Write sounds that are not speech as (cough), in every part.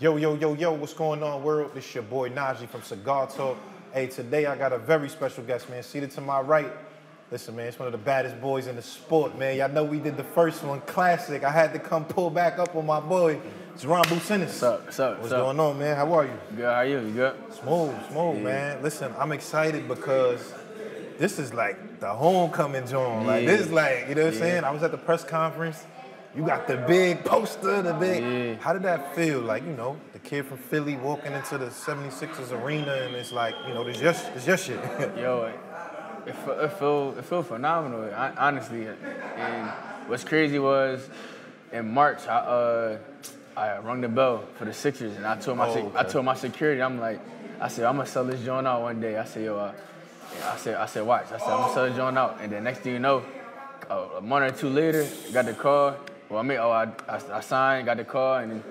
Yo, yo, yo, yo, what's going on, world? This your boy Najee from Cigar Talk. Hey, today I got a very special guest, man. Seated to my right. Listen, man, it's one of the baddest boys in the sport, man. Y'all know we did the first one, classic. I had to come pull back up on my boy. It's Jaron Boots Ennis. What's up? What's up? What's What's up? going on, man? How are you? Good. How you? You good? Smooth, smooth, man. Listen, I'm excited because this is like the homecoming joint. Like this is like, you know what I'm Yeah. saying? I was at the press conference. You got the big poster, the big. Yeah. How did that feel? Like, you know, the kid from Philly walking into the 76ers arena and it's like, you know, this your, this your shit. (laughs) Yo, it, it feel it feel phenomenal, honestly. And what's crazy was in March, I uh I rung the bell for the Sixers, and I told my Oh, sec- I told my security, I'm like, I said I'm gonna sell this joint out one day. I said, yo, uh, I said I said watch. I said I'm gonna sell this joint out, and then next thing you know, a month or two later, got the call. Well, I mean, oh, I, I, I signed, got the call, and then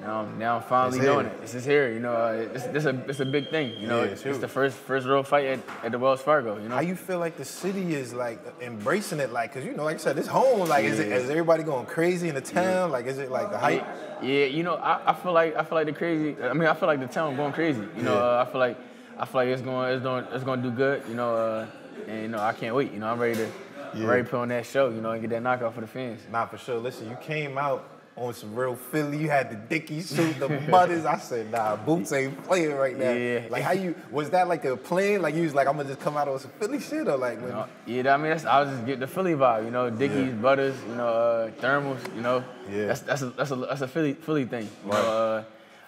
now, I'm- now I'm finally It's doing it. It's just here, you know. Uh, it's, it's a it's a big thing, you know. Yeah, it's it's the first first real fight at, at the Wells Fargo, you know. How you feel like the city is like embracing it? Like, cause you know, like I said, this home. Like, is it Yeah. is everybody going crazy in the town? Like, is it like the hype? Yeah, yeah, you know, I, I feel like I feel like the crazy. I mean, I feel like the town going crazy. You know, Yeah. uh, I feel like I feel like it's going it's going it's going to do good. You know, uh, and you know, I can't wait. You know, I'm ready to Yeah. ready to put on that show. You know, and get that knockout for the fans. Nah, for sure. Listen, you came out on some real Philly. You had the Dickie suit, the (laughs) butters. I said, nah, Boots ain't playing right now. Yeah. Like, how you, was that like a plan? Like, you was like, I'm gonna just come out on some Philly shit? Or like, when, Uh, yeah, I mean, that's, I was just getting the Philly vibe. You know, Dickies, Yeah. Butters, you know, uh, thermals. You know, Yeah. that's that's a that's a that's a Philly Philly thing. You Right. know, uh,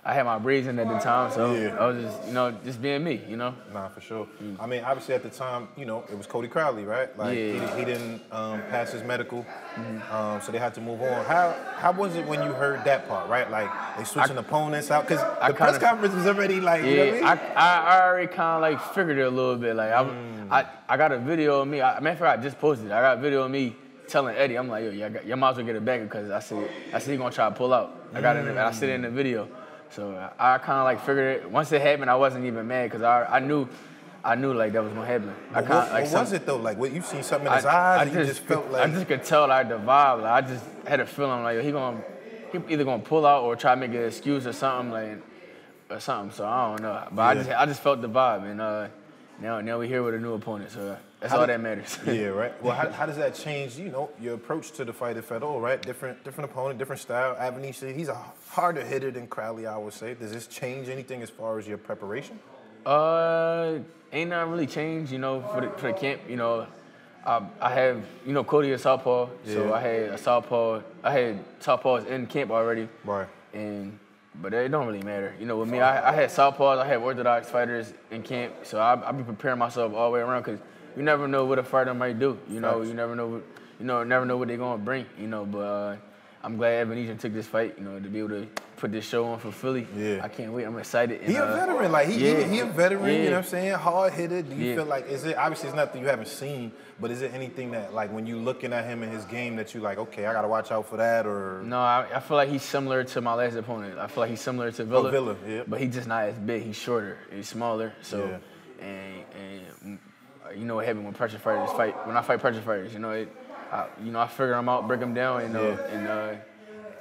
I had my braids in at the time, so Yeah. I was just you know just being me. You know. Nah, for sure. I mean, obviously at the time, you know, it was Cody Crowley, right? Like he, Yeah. Mm-hmm. he didn't um, pass his medical, um, so they had to move on. How how was it when you heard that part, right? Like they switching opponents out because the press kinda- conference was already like, you know I mean? Yeah, I, I, I already kind of like figured it a little bit. Like I, Mm. I, I got a video of me. I, matter of fact, I just posted. it. I got a video of me telling Eddie, I'm like, yo, you, you might as well get it back because I said, I said he gonna try to pull out. I got it. In, I said it in the video. So I, I kind of like figured it. Once it happened, I wasn't even mad because I, I knew, I knew like that was gonna happen. I kinda, what, like what some- was it though? Like, what you seen something in I, his eyes, I and you just felt like I just could tell like the vibe. Like I just had a feeling like he gonna he either gonna pull out or try to make an excuse or something like or something. So I don't know. But I just I just felt the vibe and uh now now we here with a new opponent. So that's How all that matters. (laughs) yeah, right. Well, how, (laughs) how does that change, you know, your approach to the fight, if at all, right? Different, different opponent, different style. Avanesyan, he's a harder hitter than Crowley, I would say. Does this change anything as far as your preparation? Uh, ain't nothing really changed, you know, for the, for the camp. You know, I, I have, you know, Cody is southpaw, so Yeah. I had a southpaw. I had southpaws in camp already. Right. And but it don't really matter. You know, with me, I, I had southpaws, I had orthodox fighters in camp, so I, I be preparing myself all the way around because you never know what a fighter might do. You know, Facts. you never know, what, you know, never know what they're gonna bring. You know, but uh, I'm glad Avanesyan took this fight. You know, to be able to put this show on for Philly. Yeah. I can't wait. I'm excited. He a uh, veteran, like he, he, yeah, he a veteran. You know what I'm saying? Hard hitter. Do you Yeah. feel like is it obviously it's nothing you haven't seen, but is it anything that like when you looking at him in his game that you like, okay, I gotta watch out for that or No, I, I feel like he's similar to my last opponent. I feel like he's similar to Villa. Oh, Villa, yeah. But he's just not as big. He's shorter. He's smaller. So, Yeah. and, and you know what happened when pressure fighters fight. When I fight pressure fighters, you know, it, I, you know, I figure them out, break them down, and uh, Yeah. and uh,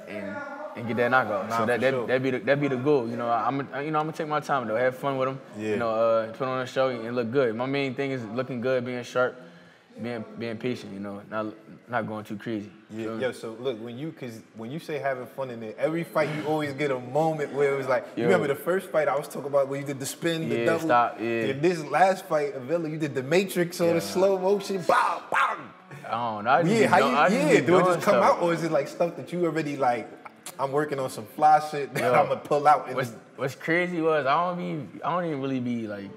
and and get that knockout. Nah, so that that sure. that be the, that be the goal. You know, I'm you know I'm gonna take my time though, have fun with them. Yeah. You know, uh, put on a show and look good. My main thing is looking good, being sharp, being being patient. You know, not not going too crazy. Yeah, yo, so look, when you, cause when you say having fun in it, every fight you always get a moment where it was like, you remember the first fight I was talking about where you did the spin, the Yeah, double. stop, yeah. This last fight, Avila, you did the Matrix on Yeah. the slow motion, bow, bow. I don't know. I just Yeah, how I you, just yeah, do it just come stuff. out or is it like stuff that you already like, I'm working on some fly shit that (laughs) Yo. I'm gonna pull out. And What's What's crazy was I don't be I don't even really be like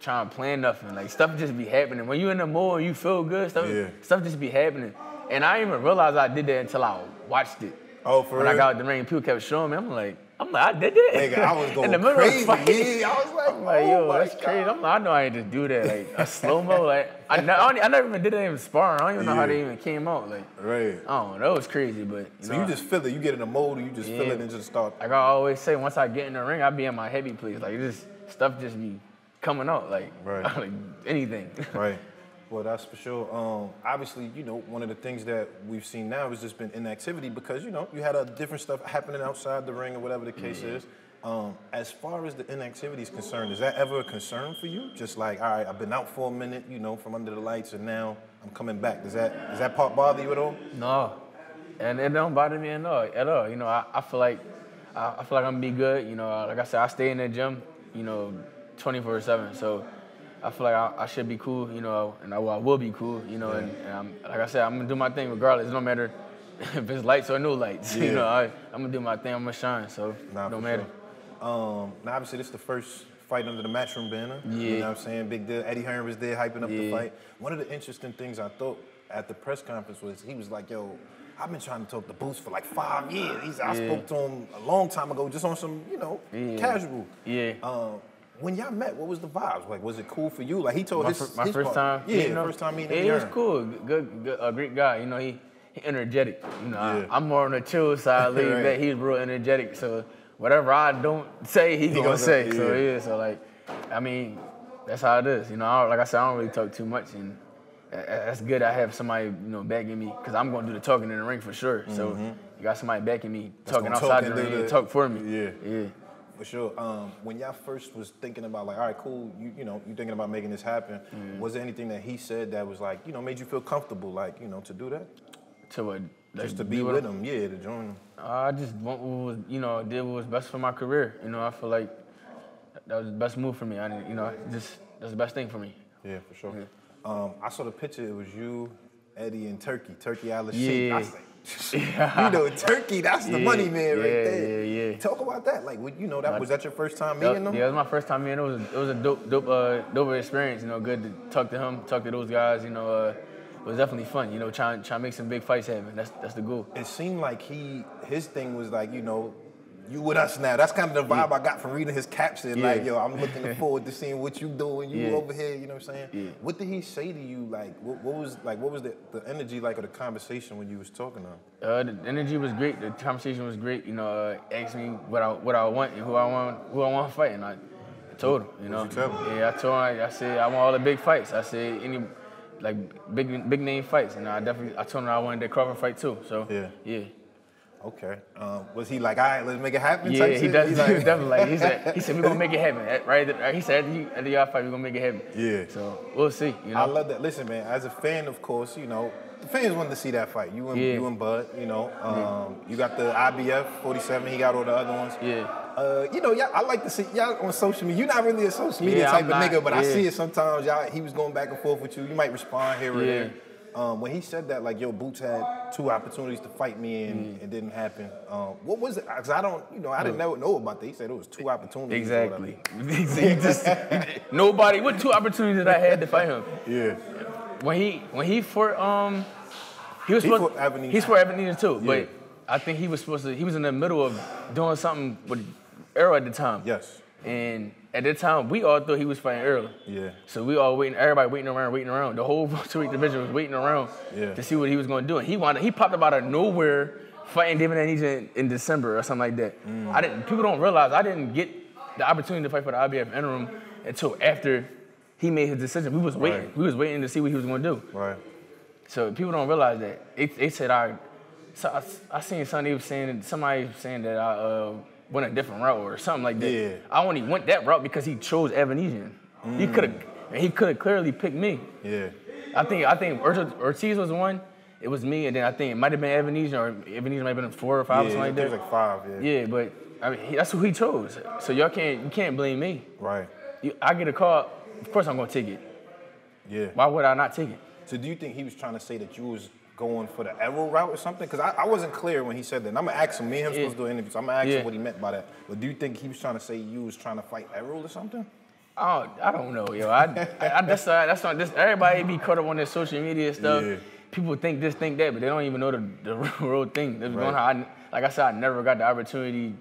trying to plan nothing. Like stuff just be happening. When you in the mood and you feel good, stuff Yeah. stuff just be happening. And I didn't even realize I did that until I watched it. Oh, for when I got out the ring, people kept showing me. I'm like, I'm like, I did that. Nigga, I was going (laughs) in the middle crazy. Of the fight. Yeah, (laughs) I was like, I'm like, oh yo, my that's God. crazy. I'm like, I know I ain't just do that. Like a slow mo. Like I, I, don't- I never even did that in sparring. I don't even know how they even came out. Like Right. I don't know. That was crazy, but you So know, you just feel it. You get in the mode, and you just feel it and just start. like I always say, once I get in the ring, I be in my heavy place. Like this stuff just be coming out, like, Right. (laughs) like anything. (laughs) Right. Well, that's for sure. Um, obviously, you know, one of the things that we've seen now has just been inactivity because you know you had a different stuff happening outside the ring or whatever the case is. Um, as far as the inactivity is concerned, is that ever a concern for you? Just like, all right, I've been out for a minute, you know, from under the lights, and now I'm coming back. Does that does that part bother you at all? No, and it don't bother me at all. At all. You know, I, I feel like I, I feel like I'm gonna be good. You know, like I said, I stay in the gym. You know, 24/7. So I feel like I, I should be cool. You know, and I, well, I will be cool. You know, and, and I'm, like I said, I'm gonna do my thing regardless. no matter (laughs) if it's lights or no lights. Yeah. (laughs) You know, I, I'm gonna do my thing. I'm gonna shine. So Nah, no matter. sure. Um, now obviously this is the first fight under the Matchroom banner. You Yeah. know what I'm saying? Big deal. Eddie Hearn was there hyping up the fight. One of the interesting things I thought at the press conference was he was like, yo, I've been trying to talk to Boots for like five years. He's, I Yeah. spoke to him a long time ago just on some, you know, Yeah. casual. Yeah. Um, when y'all met, what was the vibes? Like, was it cool for you? Like he told my, his, my his first part- time. Yeah, you know, first time meeting yeah, he was cool, good, good, a great guy. You know, he, he energetic. You know, Yeah. I, am more on the chill side, (laughs) laid Right. back. He's real energetic. So whatever I don't say, he, gonna gonna say. say, So yeah. yeah, so like, I mean, that's how it is. You know, I like I said, I don't really talk too much, and that's good. I have somebody you know backing me because I'm gonna do the talking in the ring for sure. So you got somebody backing me, talking Mm-hmm. talk outside the ring, the- and talk for me. Yeah. yeah. For sure. Um, when y'all first was thinking about like, all right, cool, you you know, you thinking about making this happen. Mm. Was there anything that he said that was like, you know, made you feel comfortable, like, you know, to do that? To what? like, Just to be with him, yeah, to join him. I just want what was, you know, did what was best for my career. You know, I feel like that was the best move for me. I didn't, you know, just that's the best thing for me. Yeah, for sure. Um, I saw the picture. It was you, Eddie, and Turki. Turkey Alice Sheik. Yeah. you know, Turki. That's the Yeah, money man right yeah, there. yeah, yeah. Talk about that. Like, you know, that was that your first time meeting them? yeah, it was my first time meeting. It was it was a dope dope uh, dope experience. You know, good to talk to him, talk to those guys. You know, uh, it was definitely fun. You know, trying trying to make some big fights happen. That's that's the goal. It seemed like he, his thing was like, you know, you with us now. That's kind of the vibe I got from reading his caption. Yeah. Like, yo, I'm looking (laughs) forward to seeing what you doing. You Yeah. over here, you know what I'm saying? Yeah. What did he say to you? Like, what, what was like, what was the, the energy like of the conversation when you was talking to him? Uh, the energy was great. The conversation was great. You know, uh, asked me what I what I want and who I want who I want to fight, and I told him. You know, you yeah, I told him. I said I want all the big fights. I said any like big big name fights, and I definitely I told him I wanted the Crawford fight too. So Yeah. yeah. Okay. Um, was he like, all right, let's make it happen? Yeah, he does. He He like- (laughs) definitely like he said. He said we're gonna make it happen. Right? He said after, you, after y'all fight, we're gonna make it happen. Yeah. So we'll see. You know. I love that. Listen, man, as a fan, of course, you know, the fans wanted to see that fight. You and Yeah. you and Bud, you know. Um, You got the IBF 47, he got all the other ones. Yeah. Uh, you know, y'all, I like to see y'all on social media. You're not really a social media Yeah, type I'm of not, nigga, but I see it sometimes. Y'all, he was going back and forth with you. You might respond here or Yeah. there. Um, when he said that, like, yo, Boots had two opportunities to fight me and Mm. it didn't happen. Um, what was it? Cause I don't, you know, I didn't know, know about that. He said it was two opportunities. Exactly. (laughs) Just- nobody. What two opportunities did I had to fight him? (laughs) Yeah. When he when he for, um he was He supposed he's for Avanesyan too, Yeah. but I think he was supposed to he was in the middle of doing something with Errol at the time. Yes. And at that time we all thought he was fighting early. Yeah. So we all waiting, everybody waiting around, waiting around. The whole (laughs) two-week division was waiting around Yeah. to see what he was going to do. And he wanted, he popped up out of nowhere fighting David Avanesyan in, in December or something like that. Mm. I didn't. People don't realize I didn't get the opportunity to fight for the IBF interim until after he made his decision. We was waiting. Right. We was waiting to see what he was going to do. Right. So people don't realize that. They, they said I, so I, I seen somebody was saying somebody was saying that I uh, went a different route or something like that. Yeah. I only went that route because he chose Avanesyan. He could have, mm. he could have clearly picked me. Yeah. I think I think Ortiz was one. It was me, and then I think it might have been Avanesyan or Avanesyan might have been four or five or something like that. like five, yeah. yeah, but I mean he, that's who he chose. So y'all can't you can't blame me. Right. You, I get a call, of course I'm gonna take it. Yeah. Why would I not take it? So do you think he was trying to say that you was going for the Errol route or something? Because I, I wasn't clear when he said that. And I'm gonna ask him. Me and him Yeah. supposed to do an interview, so I'm gonna ask Yeah. him what he meant by that. But do you think he was trying to say you was trying to fight Errol or something? I don't, I don't know, yo. I, I, I that's uh, that's not this. Everybody be caught up on this social media stuff. Yeah. People think this, think that, but they don't even know the, the (laughs) real thing that's going Right. on. I, like I said, I never got the opportunity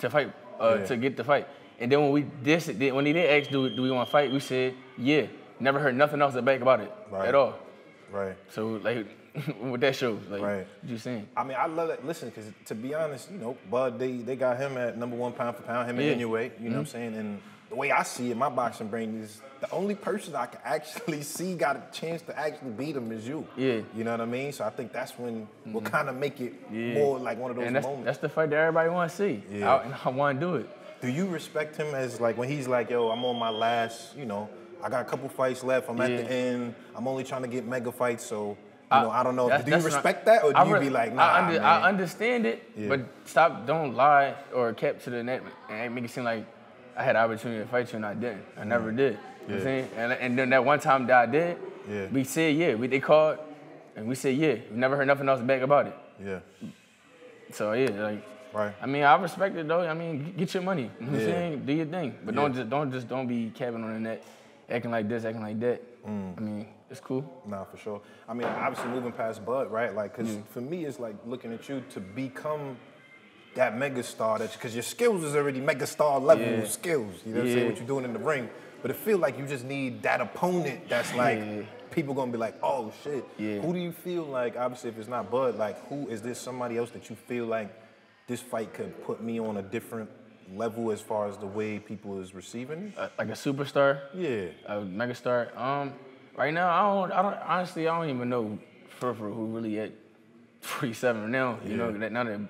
to fight, uh, Yeah. to get the fight. And then when we this, when they did ask, do, do we want to fight? We said, yeah. Never heard nothing else back about it Right. at all. Right. So like, (laughs) what that shows, like, Right. you saying? I mean, I love that. Listen, because to be honest, you know, Bud, they, they got him at number one pound for pound, him Yeah. and Inoue, you know what I'm mm-hmm. saying? And the way I see it, my boxing brain is the only person I can actually (laughs) see got a chance to actually beat him is you. Yeah. You know what I mean? So I think that's when we'll kind of make it Yeah. more like one of those and that's, moments. that's the fight that everybody want to see. Yeah. (laughs) I, and I want to do it. Do you respect him as like when he's like, yo, I'm on my last, you know, I got a couple fights left. I'm at the end. I'm only trying to get mega fights. So, you know, I don't know. Do you that's not- respect that, or do I you re- be like, nah, I, under- man? I understand it, Yeah. but stop, don't lie or kept to the net and make it seem like I had the opportunity to fight you and I didn't. I never mm. did. You know what I'm saying? And, and then that one time that I did, Yeah. we said yeah. We, they called and we said yeah. We never heard nothing else back about it. yeah, So yeah, like right. I mean, I respect it though. I mean, get your money. You know what I'm Yeah. saying? Do your thing. But Yeah. don't just don't just don't be capping on the net, acting like this, acting like that. Mm. I mean, it's cool. Nah, for sure. I mean, obviously moving past Bud, right? Like, cause for me, it's like looking at you to become that mega star that because your skills is already mega star level Yeah. skills. You know what I'm saying? What you're doing in the ring, but it feel like you just need that opponent that's like Yeah. people gonna be like, oh shit. Yeah. Who do you feel like? Obviously, if it's not Bud, like who is this somebody else that you feel like this fight could put me on a different level as far as the way people is receiving? Uh, like a superstar. Yeah. a megastar. Um, right now, I don't, I don't, honestly, I don't even know for, for who really at 47 now. You know, Yeah. that now that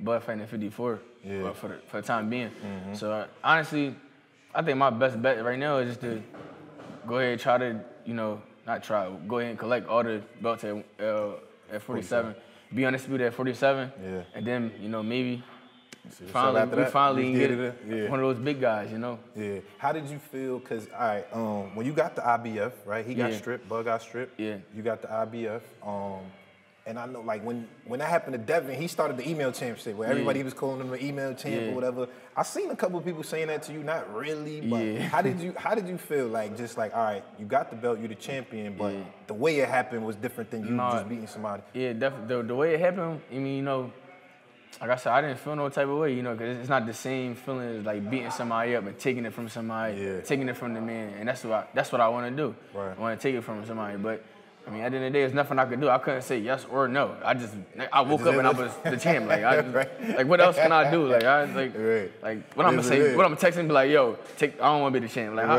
Bud fighting at 54 Yeah. Mm-hmm. for the for the time being. So uh, honestly, I think my best bet right now is just to go ahead and try to, you know, not try, go ahead and collect all the belts at uh, at 47. Be undisputed at 47. Yeah. And then, you know, maybe finally after we finally You get it? Yeah. one of those big guys, you know. Yeah. How did you feel? Cause all right, um, when you got the IBF, right? He got Yeah. stripped. Bud got stripped. Yeah. You got the IBF. Um, and I know, like when when that happened to Devin, he started the email championship where everybody Yeah. was calling him an email champ Yeah. or whatever. I seen a couple of people saying that to you, not really, but Yeah. how did (laughs) you how did you feel? Like just like, all right, you got the belt, you're the champion, but the way it happened was different than you Nah. just beating somebody. Yeah, definitely. The, the way it happened, I mean, you know, like I said, I didn't feel no type of way, you know, because it's not the same feeling as like beating somebody up and taking it from somebody, Yeah. taking it from the man, and that's what I, that's what I want to do. Right. I want to take it from somebody, but. I mean, at the end of the day, there's nothing I could do. I couldn't say yes or no. I just, I woke up and I was the champ. Like, I (laughs) just, Right. like, what else can I do? Like, I (laughs) like, Right. like, what I'm gonna say, what I'm gonna text him, be like, yo, take, I don't want to be the champ. Like, how,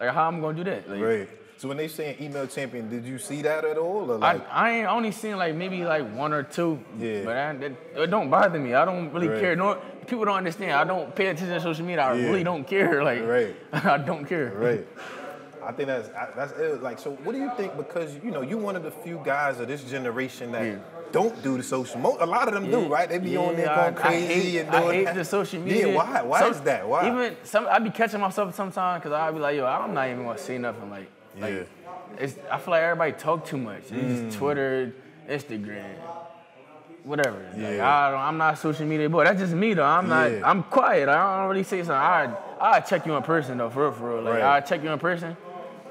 like, how I'm gonna do that? Like, Right. So when they saying email champion, did you see that at all? Or I, like, I ain't only seen like maybe like one or two. Yeah. But I, that, it don't bother me. I don't really Right. care. No, people don't understand. I don't pay attention to social media. I Yeah. really don't care. Like, Right. (laughs) I don't care. Right. I think that's I- that's it. like. So, what do you think? Because you know, you one of the few guys of this generation that Yeah. don't do the social. Mo- a lot of them do, right? They be on there going I- crazy I hate, and doing. I hate that. the social media. Yeah, why? Why Some- is that? Why? Even some, I be catching myself sometimes because I be like, yo, I'm not even gonna say nothing. Like, Yeah. Mm. it's. I feel like everybody talk too much. It's just Twitter, Instagram. Whatever. Like, Yeah. I don't, I'm not social media boy. That's just me though. I'm not. Yeah. I'm quiet. I don't really say something. I I check you in person though, for real, for real. Like Right. I check you in person,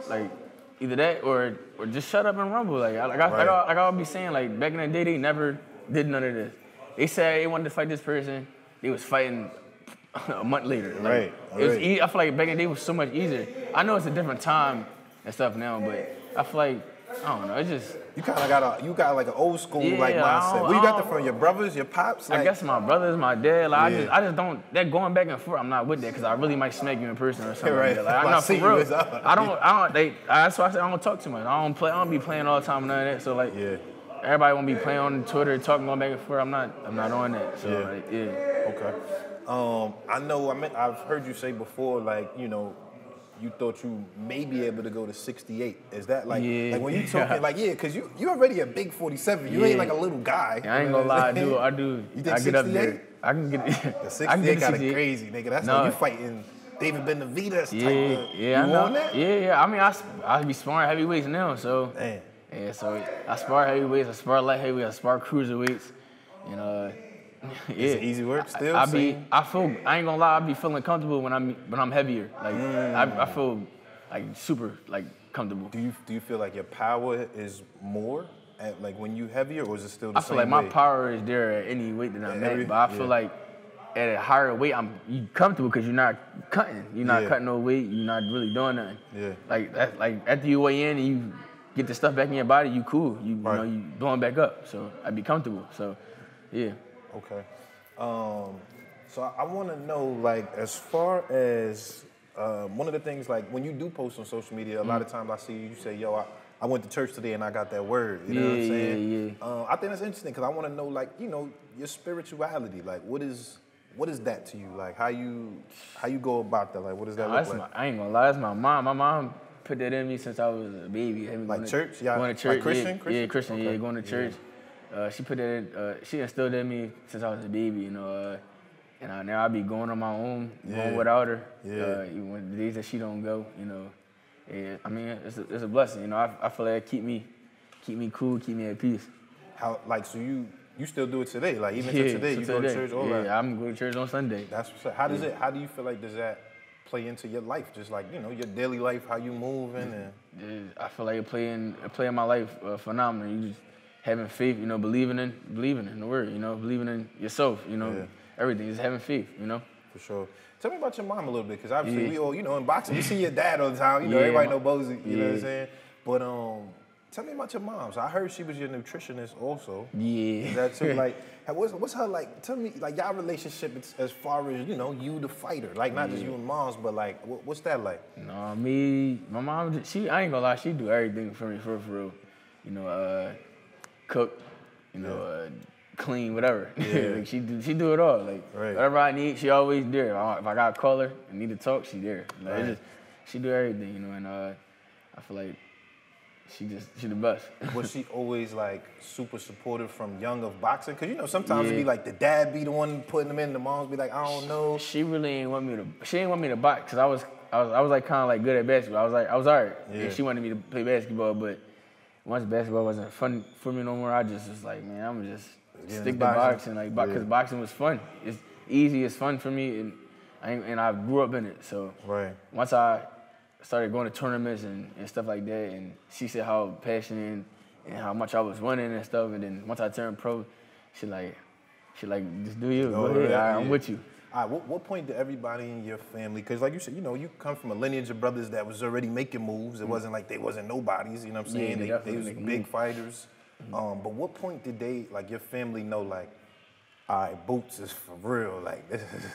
like either that or or just shut up and rumble. Like I- like I, Right. like, I, like I'll be saying like back in the day they never did none of this. They said they wanted to fight this person. They was fighting (laughs) a month later. Like, Right, It was right. e- I feel like back in the day was so much easier. I know it's a different time and stuff now, but I feel like I don't know. It's just you kind of got a you got like an old school Yeah, like mindset. Where you got that from? Your brothers, your pops? I guess my brothers, my dad. Like I just, I just don't. That going back and forth, I'm not with that because I really might smack you in person or something. Right. Like. (laughs) Like, I I'm not for real. I don't. I don't. They. That's why I said I don't talk too much. I don't play. I don't be playing all the time. None of that. So like, Yeah. everybody won't be playing on Twitter, talking going back and forth. I'm not. I'm not on that. So Yeah. like, yeah. Okay. Um, I know. I mean, I've heard you say before, like you know, you thought you may be able to go to 68. Is that like, Yeah. like when you (laughs) talking, like yeah, because you you already a big 47. You ain't like a little guy. Yeah, I ain't gonna lie. I do. I do. You think I get up 68? there. I can get. (laughs) The I can 68 get to got crazy nigga. That's No. when you fighting David Benavidez type Yeah, of. yeah, I you know. that? Yeah, yeah. I mean, I I be sparring heavyweights now, so Damn. yeah. So I spar heavyweights, I spar light heavyweights, I spar cruiserweights, and uh, yeah. (laughs) Is it easy work still? I, I be, I feel, I ain't gonna lie, I be feeling comfortable when I'm when I'm heavier. Like mm. I, I feel like super like comfortable. Do you do you feel like your power is more at like when you heavier, or is it still the I same feel like my power is there at any weight that I'm At every- but I feel like at a higher weight, I'm you comfortable because you're not cutting. You're not Yeah. cutting no weight. You're not really doing nothing. Yeah. Like that, like after you weigh in and you get the stuff back in your body, you cool. You, Right. you know you blowing back up. So I'd be comfortable. So yeah. Okay. Um, so I, I want to know, like, as far as um, one of the things like when you do post on social media, a lot of times I see you say, "Yo, I, I went to church today and I got that word." You know what I'm saying? yeah, yeah. Uh, I think that's interesting because I want to know, like, you know, your spirituality. Like, what is what is that to you? Like, how you how you go about that? Like, what does that Nah, look like? my, I ain't gonna lie, that's my mom. My mom put that in me since I was a baby. Like church? Yeah, Going like to church. Christian? Yeah, Christian? yeah, Christian. Okay. Yeah, going to church. Uh, she put that in, uh, she instilled in me since I was a baby, you know. Uh, and I, now I be going on my own, Yeah. going without her. Yeah. Uh, even when the days that she don't go, you know. Yeah, I mean, it's a, it's a blessing, you know. I, I feel like it keep me, keep me cool, keep me at peace. How like so you you still do it today? Like even yeah, to today, so you go to church, all yeah, that. I'm going to church on Sunday. That's what's up. How does it? How do you feel like does that play into your life? Just like you know your daily life, how you moving and Yeah, I feel like it playing it playing my life uh, phenomenal. You just having faith, you know, believing in believing in the word, you know, believing in yourself, you know, Yeah. everything. Just having faith, you know. for sure. Tell me about your mom a little bit, because obviously Yeah. we all, you know, in boxing, we see your dad all the time. You know, Yeah, everybody know Bozy. You know what I'm saying? But um, tell me about your mom. So I heard she was your nutritionist also. Yeah. Is that too? (laughs) Like, what's, what's her like? Tell me, like, y'all relationship as- as far as you know, you the fighter, like not just you and moms, but like, what, what's that like? No, me, my mom, she, I ain't gonna lie, she do everything for me, for, for real. You know, uh, cook, you know, uh, clean, whatever. (laughs) Yeah. like she do, she do it all. Like Right. whatever I need, she always there. If I, got to call her and need to talk, she there. Like, it Right. just, she do everything, you know, and uh, I feel like she just, she the best. (laughs) Was she always like super supportive from young of boxing? Cause you know sometimes it be like the dad be the one putting them in, the moms be like, I don't know. she really ain't want me to. She ain't want me to box because I was, I was, I was like kind of like good at basketball. I was like, I was alright. Yeah. And she wanted me to play basketball, but once basketball wasn't fun for me no more, I just was like, man, I'm just Get stick to boxing. boxing, like, because Yeah. boxing was fun. It's easy, it's fun for me, and I and I grew up in it. So Right. once I started going to tournaments and, and stuff like that, and she said how passionate and, how much I was winning and stuff, and then once I turned pro, she like, she like, just do you, Oh, go ahead, yeah, right, I'm yeah. with you. All right, what, what point did everybody in your family, because like you said, you know, you come from a lineage of brothers that was already making moves. It wasn't like they wasn't nobodies, you know what I'm Mm. Yeah, saying? they they, was big fighters. Um, but what point did they, like your family know like, all right, Boots is for real. Like (laughs) this, is,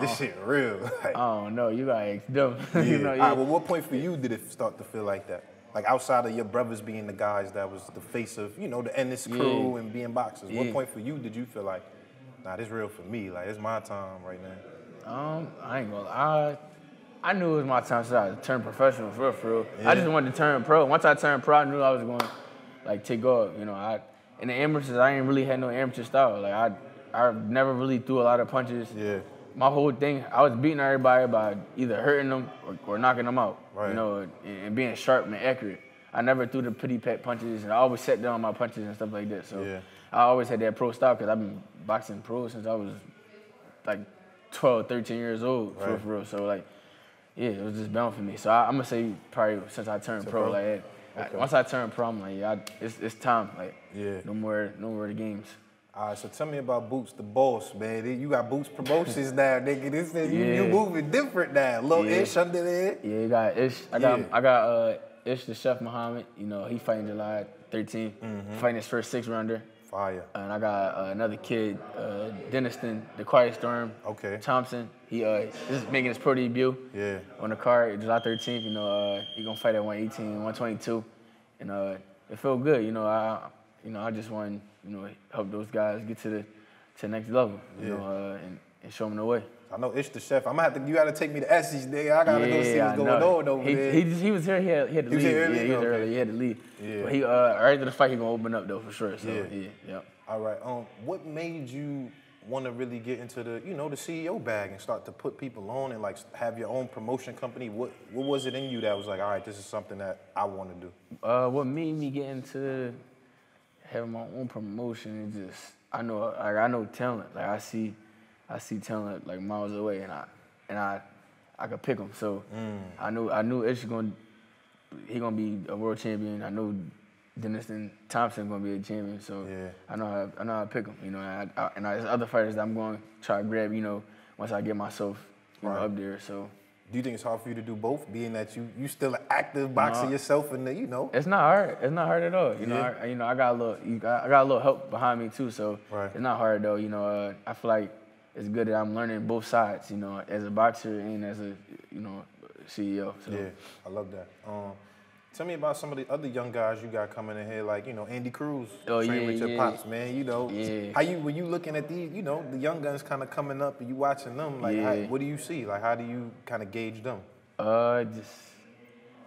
this shit (laughs) real. (laughs) Like, I don't know. You gotta ask them. yeah. you know, yeah. right, well, what point for you did it start to feel like that? Like outside of your brothers being the guys that was the face of, you know, the Ennis crew Yeah. and being boxers. What point for you did you feel like, nah, this real for me? Like it's my time right now. Um, I ain't gonna lie. I, I knew it was my time since I turned professional for real, for real. Yeah. I just wanted to turn pro. Once I turned pro, I knew I was going like take off. You know, I in the amateurs, I ain't really had no amateur style. Like I, I never really threw a lot of punches. Yeah. My whole thing, I was beating everybody by either hurting them or, or knocking them out. Right. You know, and, and being sharp and accurate. I never threw the pity pat punches, and I always set down my punches and stuff like that. So Yeah. I always had that pro style because I've been boxing pro since I was like 12, 13 years old, for, real, Right. for real. So like, yeah, it was just bound for me. So I, I'm gonna say probably since I turned pro, pro? like I- Okay. once I turned pro, I'm like, yeah, I, it's it's time. Like, Yeah. no more, no more the games. All right, so tell me about Boots, the boss, man. You got Boots Promotions (laughs) now, nigga. This is, you, you moving different now. Little Yeah. ish under there. Yeah, you got Ish. I got Yeah. I got uh Ish the Chef Muhammad. You know, he fighting July 13th, Mm-hmm. fighting his first six rounder. Fire. And I got uh, another kid, uh, Deniston, the Quiet Storm. Okay. Thompson. He uh, is making his pro debut. Yeah. On the card, July 13th. You know, uh, he gonna fight at 118, 122, and uh, it felt good. You know, I, you know, I just want you know help those guys get to the to the next level. You Yeah. know, uh, and, and show them the way. I know Ish the chef. I'm gonna have to. You gotta take me to Essie's, nigga. I gotta go see what's going on over he, there. He, he was here. He had, he had to He was leave. here early? Yeah, he was Okay. early. He had to leave. Yeah. But he uh, after the fight, he gonna open up though for sure. So Yeah. yeah, yeah. All right. Um, what made you want to really get into the, you know, the CEO bag and start to put people on and like have your own promotion company? What What was it in you that was like, all right, this is something that I want to do? Uh, what made me get into having my own promotion is just I know like I know talent. Like I see, I see talent like miles away, and I and I I could pick them. So Mm. I knew I knew Ish gonna he gonna be a world champion. I know Deniston Thompson gonna be a champion. So Yeah. I know how, I know how to pick them. You know, and, I, I, and I, there's other fighters that I'm going to try to grab. You know, once I get myself you know, up there. So. Do you think it's hard for you to do both, being that you you still an active boxer yourself and the, you know? It's not hard. It's not hard at all. You know, I, you know, I got a little, you got, I got a little help behind me too, so Right. it's not hard though. You know, uh, I feel like it's good that I'm learning both sides. You know, as a boxer and as a, you know, CEO. So. Yeah, I love that. Um, tell me about some of the other young guys you got coming in here, like you know Andy Cruz, Oh, train yeah, with your yeah. pops, man. You know Yeah. how you when you looking at these, you know the young guns kind of coming up, and you watching them. Like, how, what do you see? Like, how do you kind of gauge them? Uh, just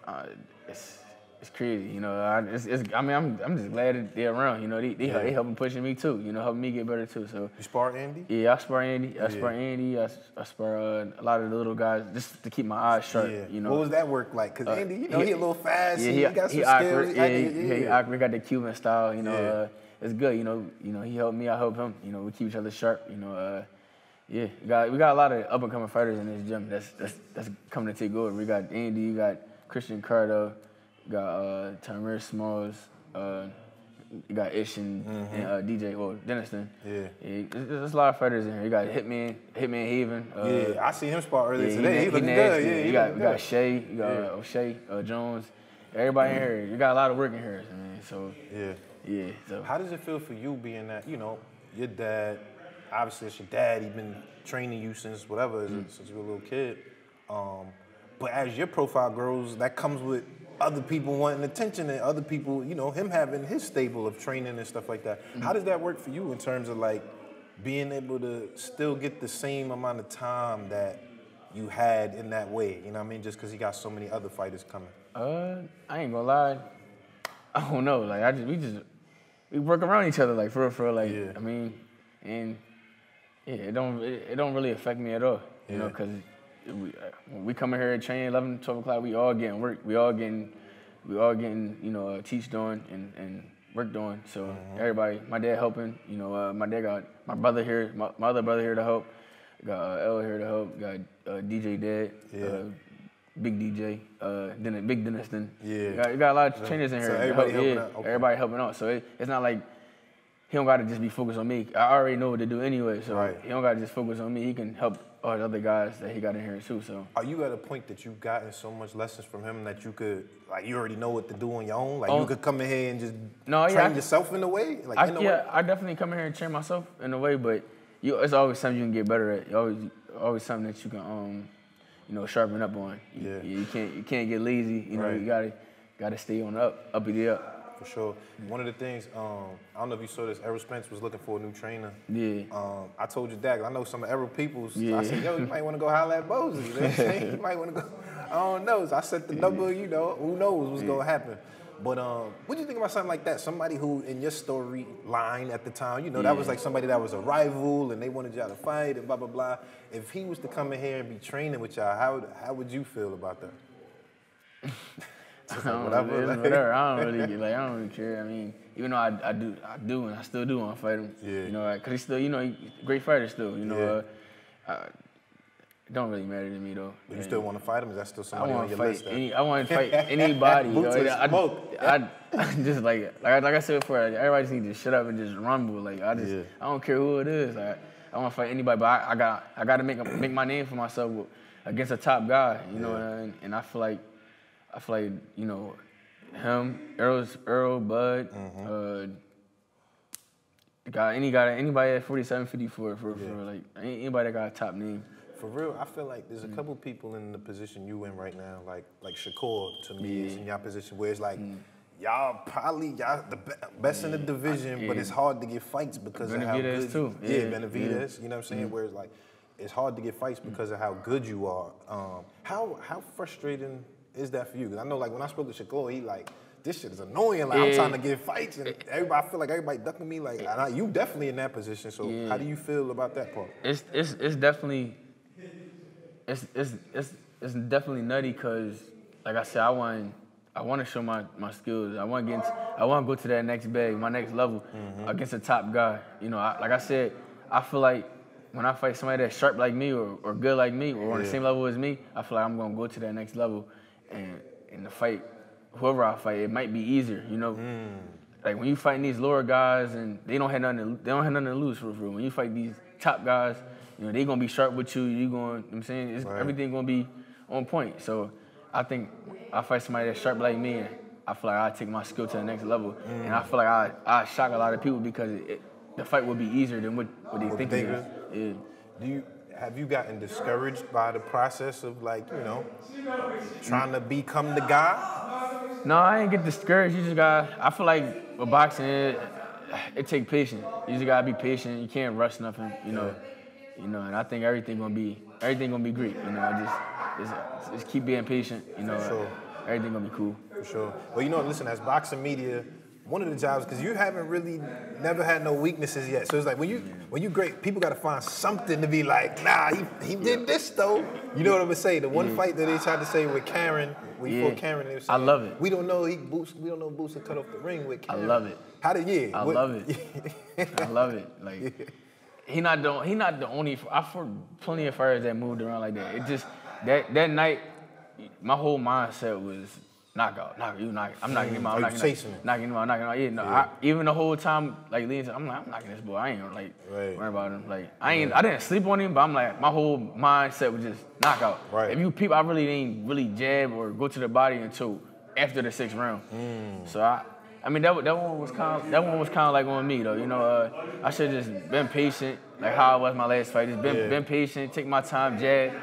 uh, it's it's crazy, you know. I, it's, it's, I mean, I'm I'm just glad that they're around. You know, they they, Yeah. they helping pushing me too. You know, helping me get better too. So You spar Andy? yeah, I spar Andy, I spar Andy, I, I spar uh, a lot of the little guys just to keep my eyes sharp. yeah. You know, what was that work like? Cause Uh, Andy, you know, he, he- a little fast. yeah, he, he, got some he skills. awkward. Yeah, yeah, he, yeah, he yeah. awkward. Got the Cuban style. You know, Yeah. uh, it's good. You know, you know, he helped me. I help him. You know, we keep each other sharp. You know, uh, yeah, we got we got a lot of up and coming fighters in this gym. That's that's that's coming to take over. We got Andy. You got Christian Carto. Got uh, Tahmir Smalls. Uh, you got Ish and, and uh, DJ Deniston. Mm-hmm. Yeah. yeah there's, a lot of fighters in here. You got Hitman, Hitman Haven. Uh, Yeah, I see him spar earlier yeah, today. He, he, looking good. Yeah, you got we got good. Shay, you got Yeah. uh, O'Shea, uh, Jones, everybody in here. You got a lot of work in here, man. So Yeah. yeah, so How does it feel for you being that, you know, your dad, obviously it's your dad, He's been training you since whatever, Mm. since you were a little kid. Um, but as your profile grows, that comes with other people wanting attention and other people, you know, him having his stable of training and stuff like that. Mm. How does that work for you in terms of like being able to still get the same amount of time that you had in that way? You know what I mean? Just because he got so many other fighters coming. uh, I ain't gonna lie, (laughs) I don't know. Like I just we just we work around each other like for real, for real. Like Yeah. I mean, and yeah, it don't it, it don't really affect me at all. You know, Yeah. because we uh, we come in here and train 11, 12 o'clock. We all getting work. We all getting we all getting you know uh, teach doing and and work doing. So Mm-hmm. everybody, my dad helping. You know, uh, my dad got my brother here, my, my other brother here to help. Got uh, L here to help. Got uh, DJ Dad. Yeah. Uh, Big DJ, uh, Dennis, Big Deniston. Yeah. You got, got a lot of trainers in here. to everybody help, helping yeah, out, okay. Everybody helping out. So it, it's not like he don't got to just be focused on me. I already know what to do anyway. So Right. he don't got to just focus on me. He can help all the other guys that he got in here too. So Are you at a point that you've gotten so much lessons from him that you could, like, you already know what to do on your own? Like, you Oh. could come in here and just No, yeah, train I- yourself in a way? Like, I, in yeah, way? I definitely come in here and train myself in a way, but you, it's always something you can get better at. You always, always something that you can, um, you know, sharpen up on. You, Yeah. you can't, you can't get lazy. You know, Right. you gotta, gotta stay on up up, uppity up. For sure. One of the things, um, I don't know if you saw this, Errol Spence was looking for a new trainer. Yeah. Um, I told you that, I know some of Errol people's. I said, yo, you might want to go holler at Bozy. You know what I'm saying? (laughs) You might want to go. I don't know. So I set the number, you know, who knows what's going to happen. But um, what do you think about something like that? Somebody who, in your storyline at the time, you know, that was like somebody that was a rival and they wanted y'all to fight and blah, blah, blah. If he was to come in here and be training with y'all, how how would you feel about that? (laughs) I don't whatever, like- whatever. I don't really (laughs) like I don't really care. I mean, even though I, I do I do and I still do want to fight him. Yeah. You know, like, cause he's still you know he's a great fighter still. You know, Yeah. uh, I, it don't really matter to me though. But you And still want to fight him? Is that still I somebody on your fight list? any. I want to fight (laughs) anybody. yo. Boots I. I, (laughs) I just like like like I said before. Like, everybody just need to shut up and just rumble. Like I just Yeah. I don't care who it is. Like, I want to fight anybody, but I, I got I got to make a, make my name for myself against a top guy. You know, and, and I feel like I feel like you know him, Errol's Errol, Bud, Mm-hmm. uh, got any guy anybody at 47, 54 for, for like anybody that got a top name. For real, I feel like Mm. there's a couple people in the position you in right now, like like Shakur to me is in your position where it's like Mm. y'all probably y'all the be- best in the division, but yeah. it's hard to get fights because of how Benavidez good. too. Yeah, Yeah, Benavidez. You know what I'm saying? Where it's like it's hard to get fights because of how good you are. Um, how how frustrating is that for you? Because I know like when I spoke to Shakur, he like. This shit is annoying. Like I'm trying to get fights, and eh. everybody I feel like everybody ducking me. Like, I, you definitely in that position. So, Yeah. how do you feel about that part? it's it's it's definitely it's it's it's it's definitely nutty because like I said, I want I want to show my, my skills. I want to get into, I want to go to that next bag, my next level mm-hmm. against a top guy. You know, I, like I said, I feel like when I fight somebody that's sharp like me or, or good like me or on the same level as me, I feel like I'm gonna go to that next level and in the fight, whoever I fight, it might be easier. You know. Mm. Like when you fighting these lower guys and they don't have nothing, to, they don't have nothing to lose for real. When you fight these top guys, you know they gonna be sharp with you. You going, you know what I'm saying it's, Right. everything gonna be on point. So I think I fight somebody that's sharp like me, and I feel like I take my skill to the next level, and I mm. feel like I I shock a lot of people because it, it, the fight will be easier than what, what they What think it is. Yeah. Do you have you gotten discouraged by the process of like you know trying to become the guy? No, I ain't get discouraged. You just got. I feel like with boxing, it, it take patience. You just gotta be patient. You can't rush nothing. You know. You know, and I think everything gonna be everything gonna be great. You know, just just, just keep being patient. You know, sure. everything gonna be cool. For sure. Well, you know, listen, as boxing media, one of the jobs because you haven't really never had no weaknesses yet. So it's like when you when you great, people got to find something to be like, nah, he, he did this though. You know what I'm gonna say? The one mm. fight that they tried to say with Karen, when you Yeah. fought Karen, they were I love it. We don't know he boost. We don't know Boots cut off the ring with I love it. How did yeah? I what- love it. (laughs) I love it. Like he not the he not the only. I fought plenty of fighters that moved around like that. It just that that night, my whole mindset was knockout, knock you knock. I'm knocking him out. Oh, I'm knocking chasing him, knocking him out, knocking him out. Yeah, no. I, even the whole time, like leading, to- I'm like, I'm knocking this boy. I ain't like Right. worrying about him. Like I ain't. I didn't sleep on him, but I'm like, my whole mindset was just knockout. Right. If you people, I really didn't really jab or go to the body until after the sixth round. Mm. So I, I mean that that one was kind of, that one was kind of like on me though. You know, uh, I should have just been patient, like how I was my last fight. Just been Yeah. been patient, take my time, jab,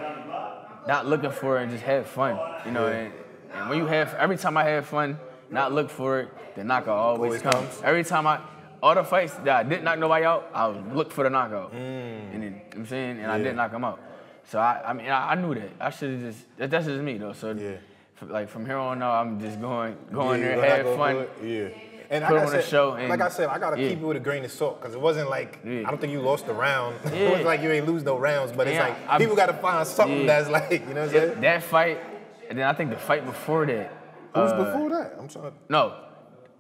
not looking for it, and just have fun. You know, Yeah. and, and when you have every time I have fun, not look for it, the knockout always, Always comes. comes. Every time I. All the fights that I didn't knock nobody out, I would look for the knockout. And then, you know what I'm saying? And I Mm. Didn't knock him out. So I, I mean, I, I knew that. I should have just, that, that's just me though. So Yeah. f- like from here on out, I'm just going, going Yeah, there, you're have fun. Yeah. And Put like I on a said, show and- like I said, I gotta yeah. keep it with a grain of salt because it wasn't like Yeah. I don't think you lost a round. (laughs) it was like you ain't lose no rounds, but it's like I- people gotta find something Yeah. that's like you know what I'm saying. That fight, and then I think the fight before that. Who's uh, before that? I'm sorry. No,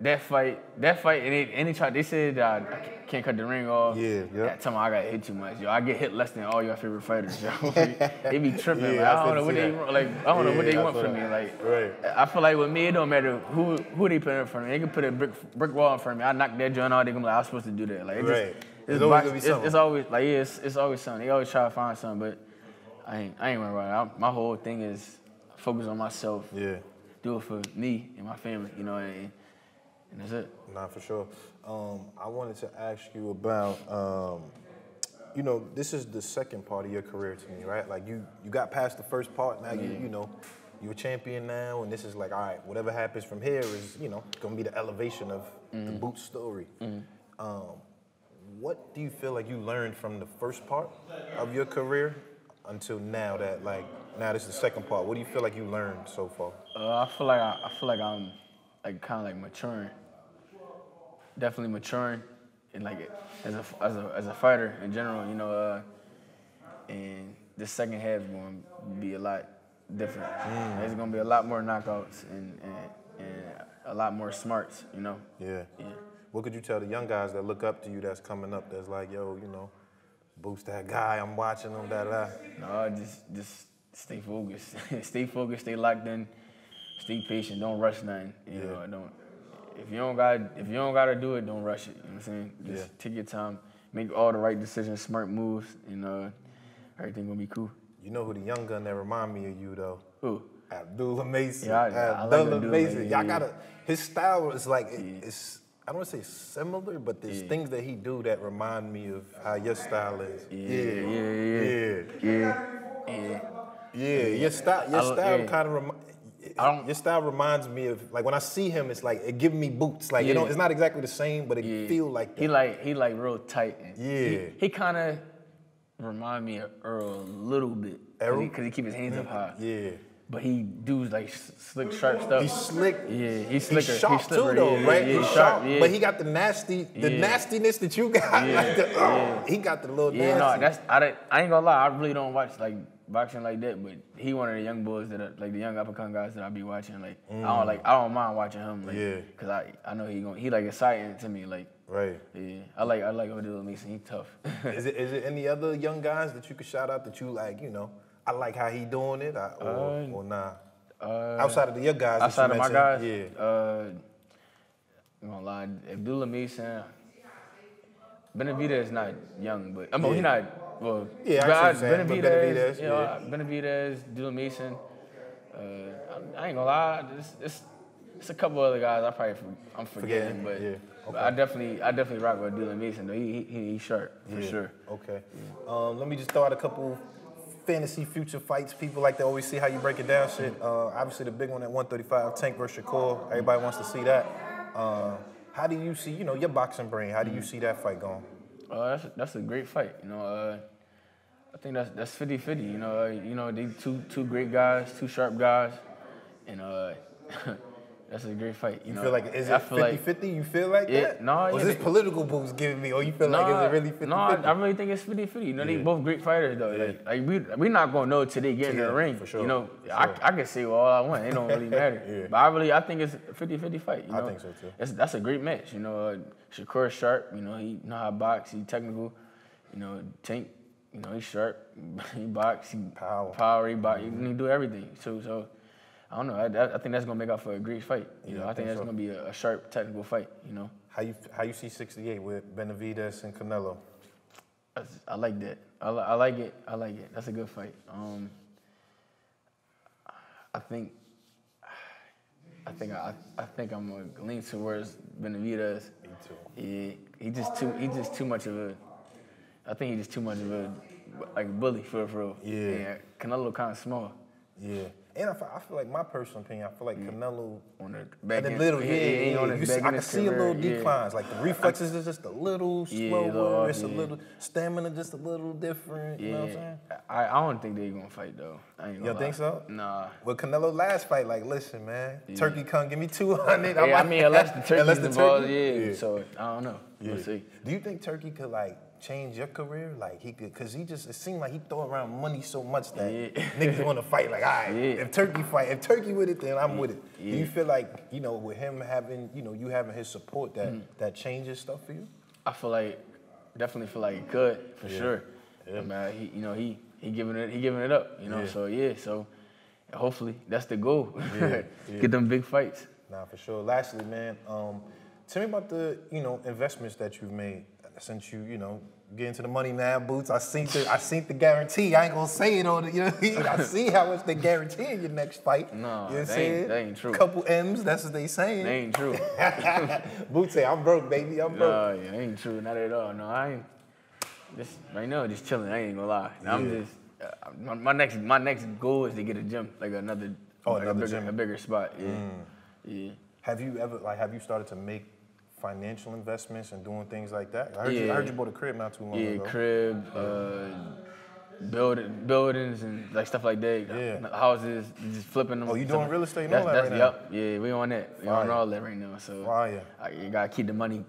that fight, that fight, and they, and they tried. They said uh, I can't cut the ring off. Yeah, yeah. That time I got hit too much, yo. I get hit less than all your favorite fighters, yo. (laughs) (laughs) they be tripping. Yeah, like, I I don't know what see they want- like. I don't know what they I want from that. me. Like, Right. I feel like with me, it don't matter who who they put in front of me. They can put a brick brick wall in front of me. I knock that joint out. They gonna be like, I was supposed to do that. Like, it Right. just, There's it's, always box- it's, it's always like yeah, it's, it's always something. They always try to find something, but I ain't I ain't worried about it. I, my whole thing is focus on myself Yeah. do it for me and my family, you know, and, and that's it. Nah, for sure. Um, I wanted to ask you about, um, you know, this is the second part of your career to me, right? Like you, you got past the first part. Now you, you know, you're a champion now, and this is like, all right, whatever happens from here is, you know, gonna be the elevation of the boot story. Um, what do you feel like you learned from the first part of your career until now? That like now this is the second part. What do you feel like you learned so far? Uh, I feel like I, I feel like I'm like kind of like maturing, definitely maturing, and like as a as a as a fighter in general, you know, uh, and the second half is going to be a lot different. There's going to be a lot more knockouts and, and and a lot more smarts, you know. Yeah. Yeah. What could you tell the young guys that look up to you that's coming up that's like, yo, you know, boost that guy, I'm watching him, da da da. No, just just stay focused. (laughs) stay focused, stay locked in, stay patient, don't rush nothing. You know, don't if you don't got if you don't gotta do it, don't rush it. You know what I'm saying? Just Yeah. take your time, make all the right decisions, smart moves, and uh, everything gonna be cool. You know who the young gun that remind me of you though? Who? Abdullah Mason. Yeah, I- I like Abdullah Abdullah, Mason. yeah, Y'all yeah. gotta his style is like it- it's I don't want to say similar, but there's Yeah. things that he do that remind me of how your style is. Yeah, yeah, yeah, Yeah, yeah. Yeah. Your style, your I style yeah. kind of I don't- Your style reminds me of like when I see him, it's like it give me boots. Like you know, it's not exactly the same, but it Yeah. feel like that. He like he like real tight. And Yeah. He, he kind of remind me of Errol a little bit. Errol? Because he, keep his hands up mm-hmm. high. yeah. But he do like slick sharp stuff. He's slick. Yeah, he's slicker. He's sharp slippery, too, though, yeah, right? Yeah, he's he's sharp, yeah. but he got the nasty, the nastiness that you got. (laughs) Yeah, Like the, oh. He got the little Yeah, no, that's I, I ain't gonna lie. I really don't watch like boxing like that. But he one of the young boys that are, like the young up and coming guys that I be watching. Like I don't mm. like I don't mind watching him. Like, Yeah. Cause I I know he gonna he like exciting to me. Like right. yeah, I like I like Abdullah Mason. He tough. (laughs) Is it is it any other young guys that you could shout out that you like? You know, I like how he doing it, I, or, or nah. uh, Outside of the young guys, outside of my guys, yeah. uh, I'm gonna lie, Abdullah Mason. Benavidez is not young, but I mean, Yeah. he not well. Yeah, I but you're saying, but Benavidez, Benavidez, you know, yeah. Benavidez, Abdullah Mason. Uh, I, I ain't gonna lie, it's, it's, it's a couple other guys I probably I'm forgetting, Forgetting, but yeah. But I definitely, I definitely rock with Abdullah Mason though. He, he, he's sharp for Yeah. sure. Okay. Um, let me just throw out a couple fantasy future fights. People like to always see how you break it down. Shit. Uh, obviously, the big one at 135, Tank versus Shakur. Everybody wants to see that. Uh, how do you see, you know, your boxing brain? How do you see that fight going? Uh, that's that's a great fight. You know, uh, I think that's that's 50-50. You know, uh, you know they two two great guys, two sharp guys, and uh, (laughs) that's a great fight. You, You know, feel like, is it feel 50 like- 50? You feel like Yeah, that? no, Or yeah, is this political boost giving me, or you feel like, is it really 50 no, I, 50? I really think it's 50 50. You know, they Yeah. both great fighters, though. Like, like we we not going to know till they get in the ring. for sure, You know, for I. I can say all I want. It don't really matter. (laughs) Yeah. But I really, I think it's a 50 50 fight. You I think so, too. That's, that's a great match. You know, uh, Shakur sharp. You know, he know how to box. He technical. You know, Tank, you know, he's sharp. (laughs) he box. He Power. Power. He box. He, he do everything. So, so. I don't know. I, I I think that's gonna make up for a great fight. You Yeah, know, I I think think that's so. gonna be a, a sharp technical fight. You know, How you how you see 68 with Benavidez and Canelo? That's- I like that. I, li- I like it. I like it. That's a good fight. Um, I think. I think I, I think I'm gonna lean towards Benavidez. Me too. Yeah, he just too he just too much of a. I think he just too much of a like bully for for real. Yeah. And Canelo kind of small Yeah. And I feel, I feel like my personal opinion, I feel like mm. Canelo on the back a end. little, he- yeah, yeah, yeah. You see, I can see a little career, yeah. declines. Like the reflexes is just a little slower. it's a little stamina, just a little different. You know what I'm saying? I, I don't think they're gonna fight though. I ain't You think so? Nah. Well, Canelo last fight, like, listen, man, Turki come give me 200. Yeah, I mean, unless the Turki's (laughs) Unless the involved, Turki- yeah. So I don't know. Yeah. We'll see. Do you think Turki could like change your career? Like he could, cause he just it seemed like he throw around money so much that Yeah. niggas want to fight. Like, all right, Yeah. if Turki fight, if Turki with it, then I'm with it. Do you feel like you know with him having, you know, you having his support that Mm. that changes stuff for you? I feel like definitely feel like he could for Yeah. sure. Yeah. Man, he you know he he giving it he giving it up. You know. Yeah. So yeah. So hopefully that's the goal. Yeah, (laughs) yeah. Get them big fights. Nah, for sure. Lastly, man, um, tell me about the you know investments that you've made since you you know get into the money now, boots. I seen the I seen the guarantee. I ain't gonna say it on the, you know. I mean? I see how much they guarantee in your next fight. No, you know that ain't- that ain't true. Couple M's. That's what they saying. That ain't true. (laughs) Boots say I'm broke, baby. I'm broke. no, yeah, ain't true. Not at all. No, I ain't. Just right now, just chilling. I ain't gonna lie. I'm just uh, my, my next my next goal is to get a gym, like another Oh, like another a bigger, gym. Mm. a bigger spot. Yeah, yeah. Have you ever like have you started to make financial investments and doing things like that? I heard, you, I Yeah. heard you bought a crib not too long ago. Yeah, ago. crib, uh, build, buildings and like stuff like that. Yeah. Houses, just flipping them. Oh, you doing real estate and that's, all that that's, right now? Yup. Yeah, we on that. We on all that right now. So Fire. I, you gotta keep the money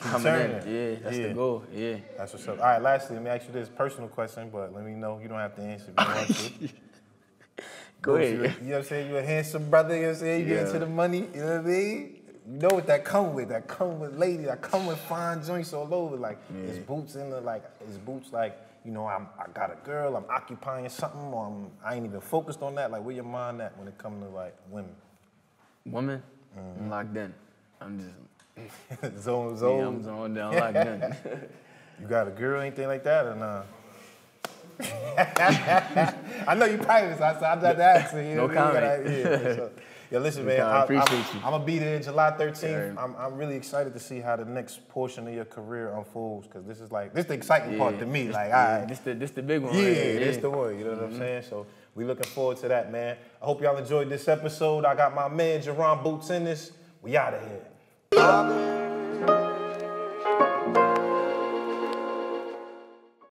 coming in. Yeah, that's Yeah. the goal. Yeah. That's what's up. All right, lastly, let me ask you this personal question, but let me know. You don't have to answer if you want to. (laughs) Go ahead. You, know what I'm saying? You're a handsome brother, you know what I'm saying? You get into the money, you know what I mean? You know what that come with. That come with ladies. That come with fine joints all over. Like, is boots in the, like, is boots like, you know, I'm, I got a girl, I'm occupying something, or I'm, I ain't even focused on that. Like, where your mind at when it comes to, like, women? Woman, Mm-hmm. I'm locked in. I'm just, (laughs) zone, yeah, zone. I'm zoned down, (laughs) locked in. You got a girl, anything like that, or nah? (laughs) I know you private, so I said I'd have to ask you. No know what I mean? You comment. gotta- yeah, so- Yo, listen, man. comment. I, Appreciate I'm, you. I'm gonna be there July 13th. Yeah. I'm, I'm really excited to see how the next portion of your career unfolds, because this is like this is the exciting part to me. This- Like, yeah, all right, this the this the big one. yeah, right here, this yeah. the one. You know what I'm mm-hmm. saying? So we looking forward to that, man. I hope y'all enjoyed this episode. I got my man Jaron Boots in this. We out of here.